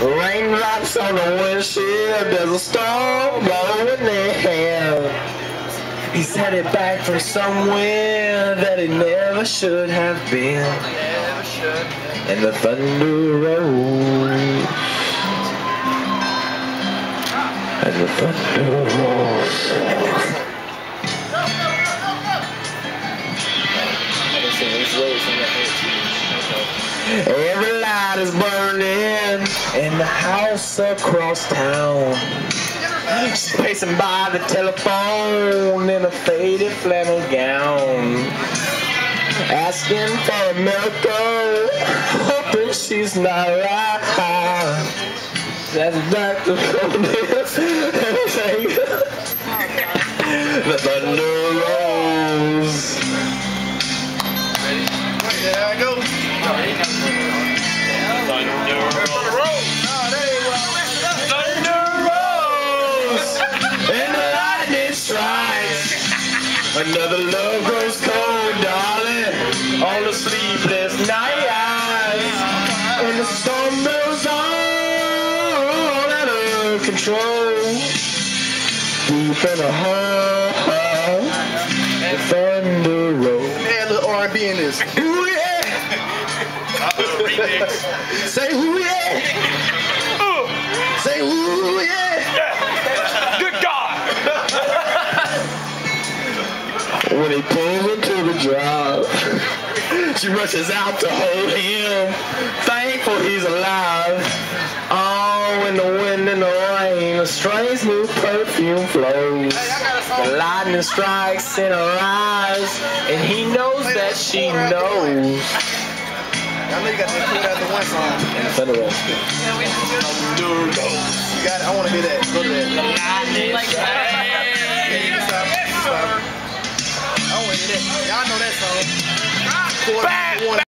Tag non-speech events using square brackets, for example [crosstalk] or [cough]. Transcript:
Raindrops on the windshield, there's a storm blowing in. Hell. He's headed back from somewhere that he never should have been. And the thunder rolls. And the thunder rolls. Every light is burning in the house across town. She's pacing by the telephone in a faded flannel gown. Asking for a miracle, hoping she's not right. That's back to [laughs] The thunder [laughs] Another love grows cold, darling, on the sleepless night. And the storm moves on out of control. Deep in the heart, the thunder rolls. A little R&B in this. Ooh [laughs] uh, yeah! Say ooh yeah! When he pulls into the drive, [laughs] she rushes out to hold him, thankful he's alive. Oh, in the wind and the rain, a strange new perfume flows. The lightning strikes in her eyes, and he knows that she knows. I know you got that put out the one song. Thunder rolls. You got it. I want to hear that. Go to that. Y'all know that song. One.